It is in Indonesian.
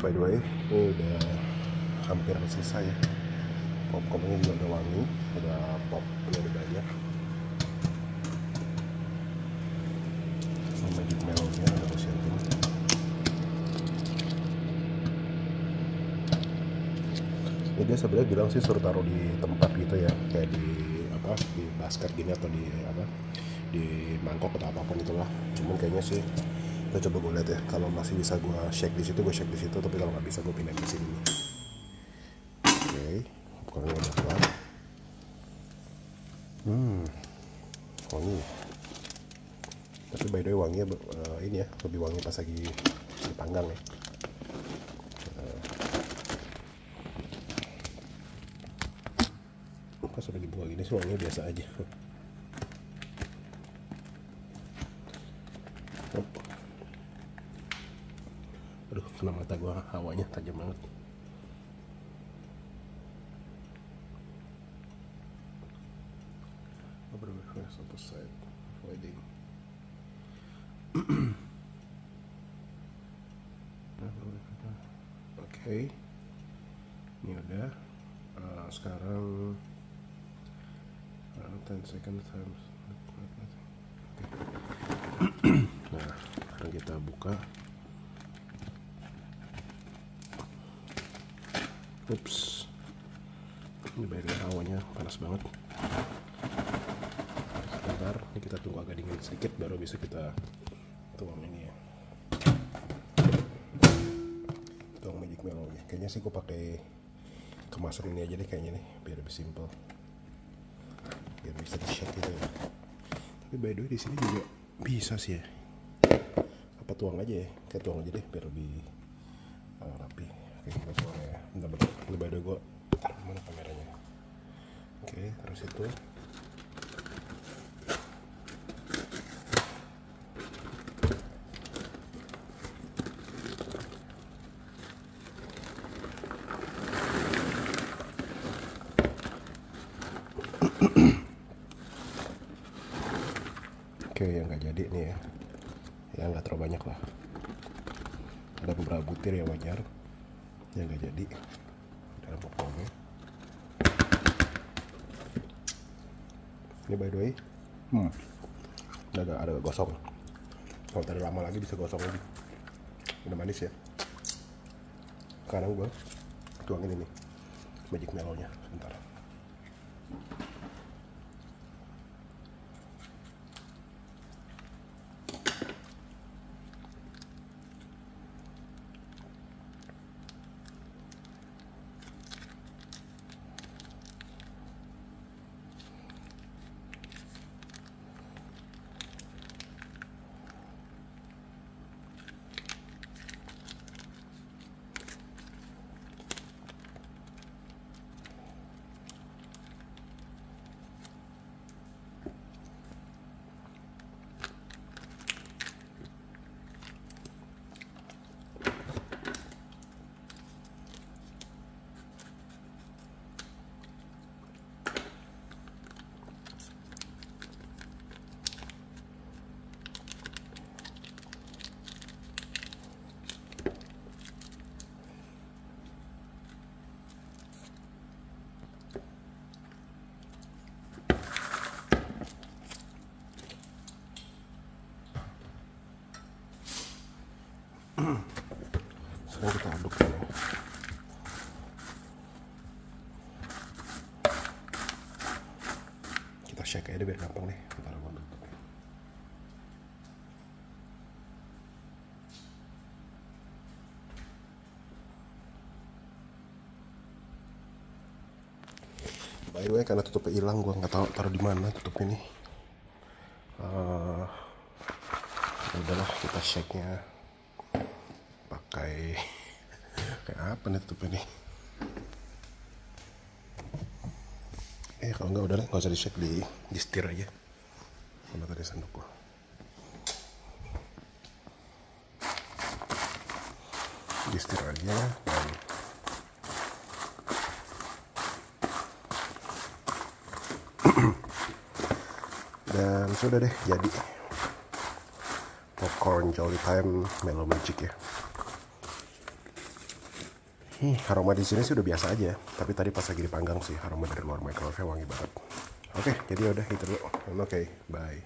by the way ini udah hampir selesai ya. Popcornnya juga udah wangi udah pop udah banyak. Sama magic melonnya udah gue setting ini dia sebenarnya bilang sih suruh taruh di tempat gitu ya kayak di apa di basket gini atau di apa di mangkok atau apa pun itulah. Cuman kayaknya sih kita coba gue lihat ya kalau masih bisa gue shake di situ gue shake di situ tapi kalau nggak bisa gue pindah di sini. Oke bukan udah keluar. Hmm wangi. Tapi by the way wanginya uh, ini ya lebih wangi pas lagi dipanggang ya. Pas udah dibuka gini sih wanginya biasa aja aduh kena mata gua hawanya tajam banget. Reverse opposite avoiding. Oke. Ini udah. Uh, sekarang uh, 10 second times nah sekarang kita buka ups. Ini bayar hawanya panas banget. Sebentar ini kita tunggu agak dingin sedikit baru bisa kita tuang ini ya. Tuang magic melonnya kayaknya sih gue pakai kemasan ini aja deh kayaknya nih biar lebih simple biar bisa di shake gitu ya. Tapi by the way di sini juga bisa sih ya. Apa tuang aja ya? Kayak tuang aja deh biar lebih uh, rapi oke kita tuang ya bentar bentar the way gue taruh mana kameranya oke terus itu Oke, yang nggak jadi nih ya. Ya nggak terlalu banyak lah. Ada beberapa butir yang wajar. Yang nggak jadi dalam popcornnya. Ini by the way, hmm, udah agak ada gosong. Kalau tadi lama lagi bisa gosong lagi. Udah manis ya. Sekarang gue tuangin ini magic melonnya sebentar. Sekarang kita aduk ya. Kita shake aja biar gampang nih. Bentar gua aduk. By the way, karena tutupnya hilang, gua nggak tahu taruh di mana tutup ini. Uh, udahlah kita shake-nya pakai kayak apa nih tutup ini eh kalau nggak udah nggak usah di shake di di setir aja. Mana tadi sendok gua. Di setir aja dan dan sudah deh jadi. Popcorn jolly time mellow magic ya Hmm, aroma di sini sih udah biasa aja, tapi tadi pas lagi dipanggang sih aroma dari luar microwave wangi banget. Oke, jadi udah gitu dulu. Oke, bye.